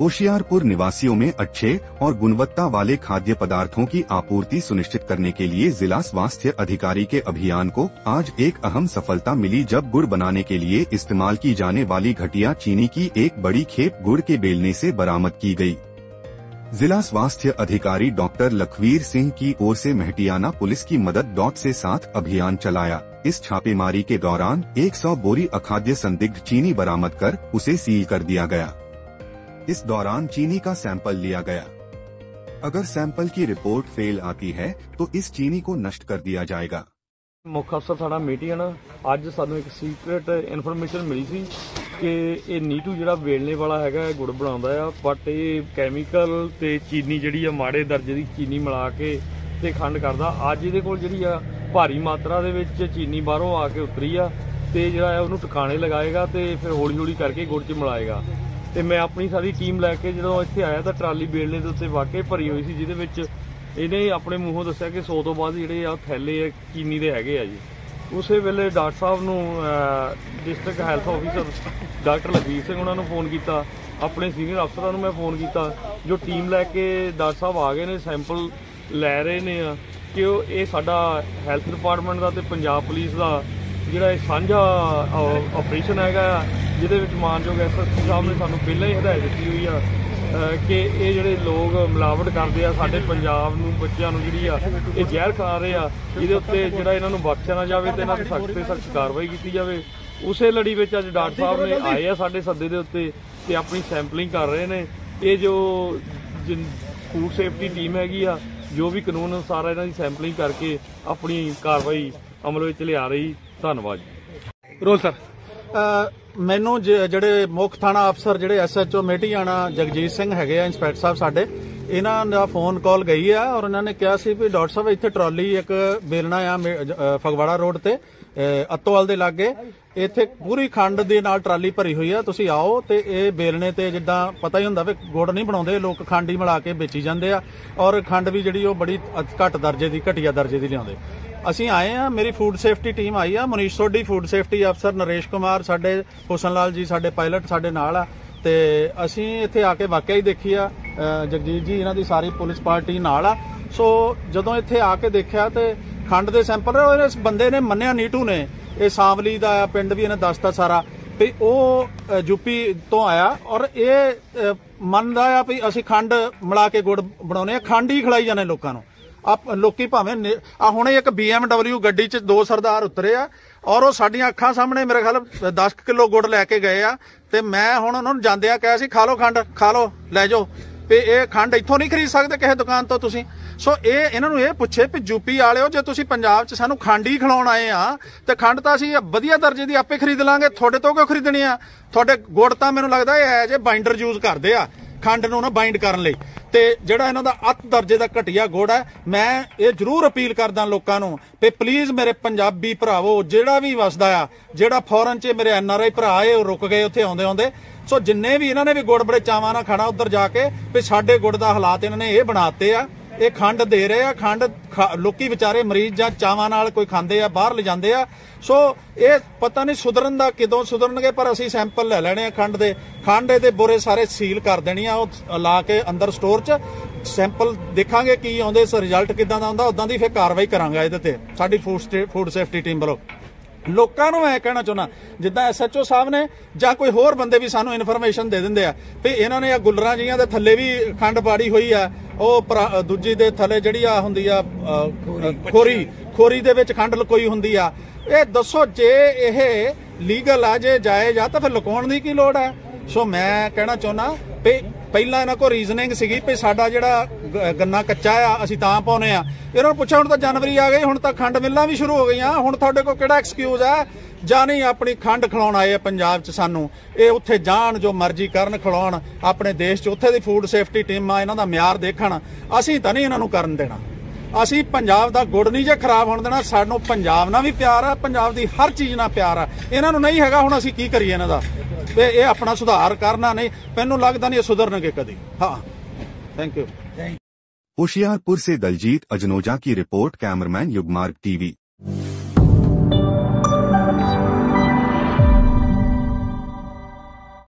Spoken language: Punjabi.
होशियारपुर निवासियों में अच्छे और गुणवत्ता वाले खाद्य पदार्थों की आपूर्ति सुनिश्चित करने के लिए जिला स्वास्थ्य अधिकारी के अभियान को आज एक अहम सफलता मिली जब गुड़ बनाने के लिए इस्तेमाल की जाने वाली घटिया चीनी की एक बड़ी खेप गुड़ के बेलने से बरामद की गई। जिला स्वास्थ्य अधिकारी डॉक्टर लखवीर सिंह की ओर से महटियाना पुलिस की मदद डॉट से साथ अभियान चलाया इस छापेमारी के दौरान 100 बोरी अखाद्य संदिग्ध चीनी बरामद कर उसे सील कर दिया गया इस दौरान चीनी का सैंपल लिया गया अगर सैंपल की रिपोर्ट फेल आती है तो इस चीनी को नष्ट कर दिया जाएगा ਮੁੱਖ ਅਫਸਰ ਸਾਡਾ ਮੀਟਿੰਗ ਅੱਜ ਸਾਨੂੰ ਇੱਕ ਸੀਕ੍ਰੀਟ ਇਨਫੋਰਮੇਸ਼ਨ ਮਿਲੀ ਸੀ ਕਿ ਇਹ ਨੀਟੂ ਜਿਹੜਾ ਵੇਲਣੇ ਵਾਲਾ ਹੈਗਾ ਇਹ ਗੁੜ ਬਣਾਉਂਦਾ ਆ ਬਟ ਇਹ ਕੈਮੀਕਲ ਤੇ ਚੀਨੀ ਜਿਹੜੀ ਆ ਮਾੜੇ ਦਰਜੇ ਦੀ ਚੀਨੀ ਮਿਲਾ ਕੇ ਤੇ ਖੰਡ ਕਰਦਾ ਅੱਜ ਇਹਦੇ ਕੋਲ ਜਿਹੜੀ ਆ ਭਾਰੀ ਮਾਤਰਾ ਦੇ ਵਿੱਚ ਚੀਨੀ ਬਾਹਰੋਂ ਆ ਕੇ ਉਤਰੀ ਆ ਤੇ ਜਿਹੜਾ ਆ ਉਹਨੂੰ ਟਿਕਾਣੇ ਲਗਾਏਗਾ ਤੇ ਫਿਰ ਹੌਲੀ ਹੌਲੀ ਕਰਕੇ ਗੁੜ 'ਚ ਮਿਲਾਏਗਾ ਤੇ ਮੈਂ ਆਪਣੀ ਸਾਰੀ ਟੀਮ ਲੈ ਕੇ ਜਦੋਂ ਇੱਥੇ ਆਇਆ ਤਾਂ ਟਰਾਲੀ ਬੇਲਣੇ ਦੇ ਉੱਤੇ ਵਾਕਈ ਭਰੀ ਹੋਈ ਸੀ, ਜਿਹਦੇ ਵਿੱਚ ਇਹਨੇ ਆਪਣੇ ਮੂੰਹੋਂ ਦੱਸਿਆ ਕਿ 100 ਤੋਂ ਬਾਅਦ ਜਿਹੜੇ ਆ ਥੈਲੇ ਆ, ਚੀਨੀ ਦੇ ਹੈਗੇ ਆ ਜੀ। ਉਸੇ ਵੇਲੇ ਡਾਕਟਰ ਸਾਹਿਬ ਨੂੰ district health officer doctor Lakhvir Singh ਉਹਨਾਂ ਨੂੰ ਫੋਨ ਕੀਤਾ। ਆਪਣੇ ਸੀਨੀਅਰ ਅਫਸਰਾਂ ਨੂੰ ਮੈਂ ਫੋਨ ਕੀਤਾ, ਜੋ ਟੀਮ ਲੈ ਕੇ ਡਾਕਟਰ ਸਾਹਿਬ ਆ ਗਏ ਨੇ ਸੈਂਪਲ ਲੈ ਰਹੇ ਨੇ ਆ ਕਿ ਉਹ, ਇਹ ਸਾਡਾ ਹੈਲਥ ਡਿਪਾਰਟਮੈਂਟ ਦਾ ਤੇ ਪੰਜਾਬ ਪੁਲਿਸ ਦਾ ਜਿਹੜਾ ਇਹ ਸਾਂਝਾ ਆਪਰੇਸ਼ਨ ਹੈਗਾ ਆ, ਜਿਹਦੇ ਵਿੱਚ ਮਾਨਯੋਗ ਐਸਐਸਪੀ ਸਾਹਿਬ ਨੇ ਸਾਨੂੰ ਪਹਿਲਾਂ ਹੀ ਹਦਾਇਤ ਦਿੱਤੀ ਹੋਈ ਆ ਕਿ ਇਹ ਜਿਹੜੇ ਲੋਕ ਮਿਲਾਵਟ ਕਰਦੇ ਆ ਸਾਡੇ ਪੰਜਾਬ ਨੂੰ ਬੱਚਿਆਂ ਨੂੰ ਜਿਹੜੀ ਆ ਇਹ ਜ਼ਹਿਰ ਖਾ ਰਹੇ ਆ ਇਹਦੇ ਉੱਤੇ ਜਿਹੜਾ ਇਹਨਾਂ ਨੂੰ ਬਖਸ਼ਿਆ ਨਾ ਜਾਵੇ ਤੇ ਇਹਨਾਂ ਤੇ ਸਖਤ ਤੇ ਸਖਤ ਕਾਰਵਾਈ ਕੀਤੀ ਜਾਵੇ। ਉਸੇ ਲੜੀ ਵਿੱਚ ਅੱਜ ਡਾਕਟਰ ਸਾਹਿਬ ਨੇ ਆਏ ਆ ਸਾਡੇ ਸੱਦੇ ਦੇ ਉੱਤੇ ਤੇ ਆਪਣੀ ਸੈਂਪਲਿੰਗ ਕਰ ਰਹੇ ਨੇ। ਇਹ ਜੋ ਫੂਡ ਸੇਫਟੀ ਟੀਮ ਹੈਗੀ ਆ ਜੋ ਵੀ ਕਾਨੂੰਨ ਅਨੁਸਾਰ ਇਹਨਾਂ ਦੀ ਸੈਂਪਲਿੰਗ ਕਰਕੇ ਆਪਣੀ ਕਾਰਵਾਈ ਅਮਲ ਵਿੱਚ ਲਿਆ ਰਹੀ। ਧੰਨਵਾਦ ਜੀ। ਰੋਲ ਸਰ ਮੈਨੂੰ ਜਿਹੜੇ ਮੁੱਖ ਥਾਣਾ ਅਫਸਰ, ਜਿਹੜੇ ਐਸਐਚਓ ਮੇਟੀਆਣਾ ਜਗਜੀਤ ਸਿੰਘ ਹੈਗੇ ਆ, ਇੰਸਪੈਕਟਰ ਸਾਹਿਬ ਸਾਡੇ, ਇਹਨਾਂ ਦਾ ਫੋਨ ਕਾਲ ਗਈ ਆ ਔਰ ਉਹਨਾਂ ਨੇ ਕਿਹਾ ਸੀ ਵੀ ਡਾਕਟਰ ਸਾਹਿਬ ਇੱਥੇ ਟਰਾਲੀ ਇੱਕ ਬੇਲਣਾ ਆ ਫਗਵਾੜਾ ਰੋਡ ਤੇ ਅਤੋਵਾਲ ਦੇ ਲਾਗੇ। ਇੱਥੇ ਪੂਰੀ ਖੰਡ ਦੇ ਨਾਲ ਟਰਾਲੀ ਭਰੀ ਹੋਈ ਆ, ਤੁਸੀਂ ਆਓ ਤੇ ਇਹ ਬੇਲਣੇ ਤੇ ਜਿੱਦਾਂ ਪਤਾ ਹੀ ਹੁੰਦਾ ਵੀ ਗੁੜ ਨਹੀਂ ਬਣਾਉਂਦੇ, ਲੋਕ ਖੰਡ ਹੀ ਮਿਲਾ ਕੇ ਵੇਚੀ ਜਾਂਦੇ ਆ ਔਰ ਖੰਡ ਵੀ ਜਿਹੜੀ ਉਹ ਬੜੀ ਘੱਟ ਦਰਜੇ ਦੀ, ਘਟੀਆ ਦਰਜੇ ਦੀ ਲਿਆਉਂਦੇ। ਅਸੀਂ ਆਏ ਆ ਮੇਰੀ ਫੂਡ ਸੇਫਟੀ ਟੀਮ ਆਈ ਆ ਮਨੀਸ਼ ਸੋਢੀ ਫੂਡ ਸੇਫਟੀ ਅਫਸਰ ਨਰੇਸ਼ ਕੁਮਾਰ ਸਾਡੇ ਹੁਸਨ ਲਾਲ ਜੀ ਸਾਡੇ ਪਾਇਲਟ ਸਾਡੇ ਨਾਲ ਆ। ਤੇ ਅਸੀਂ ਇੱਥੇ ਆ ਕੇ ਵਾਕਿਆ ਹੀ ਦੇਖੀ ਆ ਜਗਜੀਤ ਜੀ ਇਹਨਾਂ ਦੀ ਸਾਰੀ ਪੁਲਿਸ ਪਾਰਟੀ ਨਾਲ ਆ। ਸੋ ਜਦੋਂ ਇੱਥੇ ਆ ਕੇ ਦੇਖਿਆ ਤੇ ਖੰਡ ਦੇ ਸੈਂਪਲ ਉਹ ਇਸ ਬੰਦੇ ਨੇ ਮੰਨਿਆ ਨੀਟੂ ਨੇ। ਇਹ ਸਾਂਵਲੀ ਦਾ ਆ ਪਿੰਡ ਵੀ ਇਹਨੇ ਦੱਸਤਾ ਸਾਰਾ। ਵੀ ਉਹ ਅ, ਯੂਪੀ ਤੋਂ ਆਇਆ ਔਰ ਇਹ ਮੰਨਦਾ ਆ ਵੀ ਅਸੀਂ ਖੰਡ ਮਿਲਾ ਕੇ ਗੁੜ ਬਣਾਉਨੇ ਆ ਖੰਡ ਹੀ ਖਿਲਾਈ ਜਾਂਦੇ ਲੋਕਾਂ ਨੂੰ। ਆਪ ਲੋਕੀ ਭਾਵੇਂ ਆ ਹੁਣੇ ਇੱਕ BMW ਗੱਡੀ 'ਚ ਦੋ ਸਰਦਾਰ ਉਤਰੇ ਆ ਔਰ ਉਹ ਸਾਡੀਆਂ ਅੱਖਾਂ ਸਾਹਮਣੇ ਮੇਰੇ ਖਿਆਲ 10 ਕਿਲੋ ਗੁੜ ਲੈ ਕੇ ਗਏ ਆ ਤੇ ਮੈਂ ਹੁਣ ਉਹਨਾਂ ਨੂੰ ਜਾਂਦਿਆਂ ਕਿਹਾ ਸੀ, ਖਾ ਲਓ ਖੰਡ, ਖਾ ਲਓ, ਲੈ ਜਾਓ। ਵੀ ਇਹ ਖੰਡ ਇੱਥੋਂ ਨਹੀਂ ਖਰੀਦ ਸਕਦੇ ਕਿਸੇ ਦੁਕਾਨ ਤੋਂ ਤੁਸੀਂ। ਸੋ ਇਹ ਇਹਨਾਂ ਨੂੰ ਇਹ ਪੁੱਛੇ ਵੀ ਯੂਪੀ ਵਾਲਿਓ, ਜੇ ਤੁਸੀਂ ਪੰਜਾਬ 'ਚ ਸਾਨੂੰ ਖੰਡ ਹੀ ਖਿਲਾਉਣ ਆਏ ਆ, ਤੇ ਖੰਡ ਤਾਂ ਅਸੀਂ ਵਧੀਆ ਦਰਜੇ ਦੀ ਆਪੇ ਖਰੀਦ ਲਾਂਗੇ। ਤੁਹਾਡੇ ਤੋਂ ਕਿਉਂ ਖਰੀਦਣੀ ਆ? ਤੁਹਾਡੇ ਗੁੜ ਤਾਂ ਮੈਨੂੰ ਲੱਗਦਾ ਇਹ ਐ ਜੇ ਬਾਈਂਡਰ ਯੂਜ਼ ਕਰਦੇ ਆ। ਖੰਡ ਨੂੰ ਨਾ ਬਾਈਂਡ ਕਰਨ ਲਈ। ਤੇ ਜਿਹੜਾ ਇਹਨਾਂ ਦਾ ਅੱਤ ਦਰਜੇ ਦਾ ਘਟੀਆ ਗੁੜ ਹੈ, ਮੈਂ ਇਹ ਜ਼ਰੂਰ ਅਪੀਲ ਕਰਦਾ ਲੋਕਾਂ ਨੂੰ ਵੀ ਪਲੀਜ਼ ਮੇਰੇ ਪੰਜਾਬੀ ਭਰਾਵੋ, ਜਿਹੜਾ ਵੀ ਵਸਦਾ ਆ, ਜਿਹੜਾ ਫੋਰਨ 'ਚ ਮੇਰੇ ਐੱਨ ਆਰ ਆਈ ਭਰਾ ਆਏ, ਉਹ ਰੁਕ ਗਏ ਉੱਥੇ ਆਉਂਦੇ ਆਉਂਦੇ। ਸੋ ਜਿੰਨੇ ਵੀ ਇਹਨਾਂ ਨੇ ਵੀ ਗੁੜ ਬੜੇ ਚਾਵਾਂ ਨਾਲ ਖਾਣਾ ਉੱਧਰ ਜਾ ਕੇ, ਵੀ ਸਾਡੇ ਗੁੜ ਦਾ ਹਾਲਾਤ ਇਹਨਾਂ ਨੇ ਇਹ ਬਣਾਤੇ ਆ। ਇਹ ਖੰਡ ਦੇ ਰਹੇ ਆ, ਖੰਡ ਖਾ- ਲੋਕੀ ਵਿਚਾਰੇ ਮਰੀਜ਼ ਜਾਂ ਚਾਵਾਂ ਨਾਲ ਕੋਈ ਖਾਂਦੇ ਆ, ਬਾਹਰ ਲਿਜਾਂਦੇ ਆ। ਸੋ ਇਹ ਪਤਾ ਨਹੀਂ ਸੁਧਰਨ ਦਾ ਕਿਦੋਂ ਸੁਧਰਨਗੇ, ਪਰ ਅਸੀਂ ਸੈਂਪਲ ਲੈ ਲੈਣੇ ਆ ਖੰਡ ਦੇ। ਖੰਡ ਦੇ ਬੋਰੇ ਸਾਰੇ ਸੀਲ ਕਰ ਦੇਣੀ ਆ, ਉਹ ਲਾ ਕੇ ਅੰਦਰ ਸਟੋਰ 'ਚ। ਸੈਂਪਲ ਦੇਖਾਂਗੇ ਕੀ ਆਉਂਦੇ, ਇਸ ਰਿਜ਼ਲਟ ਕਿਦਾਂ ਦਾ ਆਉਂਦਾ ਉਦਾਂ ਦੀ ਫਿਰ ਕਾਰਵਾਈ ਕਰਾਂਗੇ ਇਹਦੇ ਤੇ। ਸਾਡੀ ਫੂਡ ਫੂਡ ਸੇਫਟੀ ਟੀਮ ਵੱਲੋਂ। ਲੋਕਾਂ ਨੂੰ ਮੈਂ ਕਹਿਣਾ ਚਾਹੁੰਦਾ, ਜਿੱਦਾਂ ਐਸਐਚਓ ਸਾਹਿਬ ਨੇ ਜਾਂ ਕੋਈ ਹੋਰ ਬੰਦੇ ਵੀ ਸਾਨੂੰ ਇਨਫੋਰਮੇਸ਼ਨ ਦੇ ਦਿੰਦੇ ਆ, ਵੀ ਇਹਨਾਂ ਨੇ ਆ ਗੁੱਲਰਾਂ ਜੀਆਂ ਦੇ ਥੱਲੇ ਵੀ ਖੰਡ ਪਾੜੀ ਹੋਈ ਆ, ਉਹ ਪਰਾ- ਦੂਜੀ ਦੇ ਥੱਲੇ ਜਿਹੜੀ ਆ ਹੁੰਦੀ ਆ ਖੋਰੀ ਖੋਰੀ ਦੇ ਵਿੱਚ ਖੰਡ ਲਕੋਈ ਹੁੰਦੀ ਆ। ਇਹ ਦੱਸੋ ਜੇ ਇਹ ਲੀਗਲ ਆ, ਜੇ ਜਾਇਜ਼ ਆ ਤਾਂ ਫਿਰ ਲੁਕਾਉਣ ਦੀ ਕੀ ਲੋੜ ਹੈ ਸੋ ਮੈਂ ਕਹਿਣਾ ਚਾਹੁੰਦਾ ਵੀ ਪਹਿਲਾਂ ਇਹਨਾਂ ਕੋਲ ਰੀਜ਼ਨਿੰਗ ਸੀਗੀ ਵੀ ਸਾਡਾ ਜਿਹੜਾ ਗੰਨਾ ਕੱਚਾ ਆ, ਅਸੀਂ ਤਾਂ ਪਾਉਨੇ ਆ। ਇਹਨਾਂ ਨੂੰ ਪੁੱਛਿਆ, ਹੁਣ ਤਾਂ ਜਨਵਰੀ ਆ ਗਈ, ਹੁਣ ਤਾਂ ਖੰਡ ਮਿੱਲਾਂ ਵੀ ਸ਼ੁਰੂ ਹੋ ਗਈਆਂ। ਹੁਣ ਤੁਹਾਡੇ ਕੋਲ ਕਿਹੜਾ ਐਕਸਕਿਊਜ਼ ਆ ਜਾਂ ਨਹੀਂ ਆਪਣੀ ਖੰਡ ਖਿਲਾਉਣ ਆਏ ਆ ਪੰਜਾਬ 'ਚ ਸਾਨੂੰ। ਇਹ ਉੱਥੇ ਜਾਣ, ਜੋ ਮਰਜ਼ੀ ਕਰਨ ਖਿਲਾਉਣ, ਆਪਣੇ ਦੇਸ਼ 'ਚ ਉੱਥੇ ਦੀ ਫੂਡ ਸੇਫਟੀ ਟੀਮਾਂ ਇਹਨਾਂ ਦਾ ਮਿਆਰ ਦੇਖਣ। ਅਸੀਂ ਤਾਂ ਨਹੀਂ ਇਹਨਾਂ ਨੂੰ ਕਰਨ ਦੇਣਾ। ਅਸੀਂ ਪੰਜਾਬ ਦਾ ਗੁੜ ਨਹੀਂ ਜੇ ਖਰਾਬ ਹੋਣ ਦੇਣਾ, ਸਾਨੂੰ ਪੰਜਾਬ ਨਾਲ ਵੀ ਪਿਆਰ ਆ, ਪੰਜਾਬ ਦੀ ਹਰ ਚੀਜ਼ ਨਾਲ ਪਿਆਰ ਆ। ਇਹਨਾਂ ਨੂੰ ਨਹੀਂ ਹੈਗਾ, ਹੁਣ ਅਸੀਂ ਕੀ ਕਰੀਏ ਇਹਨਾਂ ਦਾ? ਤੇ ਇਹ ਆਪਣਾ ਸੁਧਾਰ ਕਰਨਾ ਨਹੀਂ, ਮੈਨੂੰ ਲੱਗਦਾ ਨਹੀਂ ਇਹ ਸੁਧਰਨਗੇ ਕਦੀ। ਹਾਂ। ਥੈਂਕ ਯੂ होशियारपुर से दलजीत अजनोजा की रिपोर्ट कैमरामैन युगमार्ग टीवी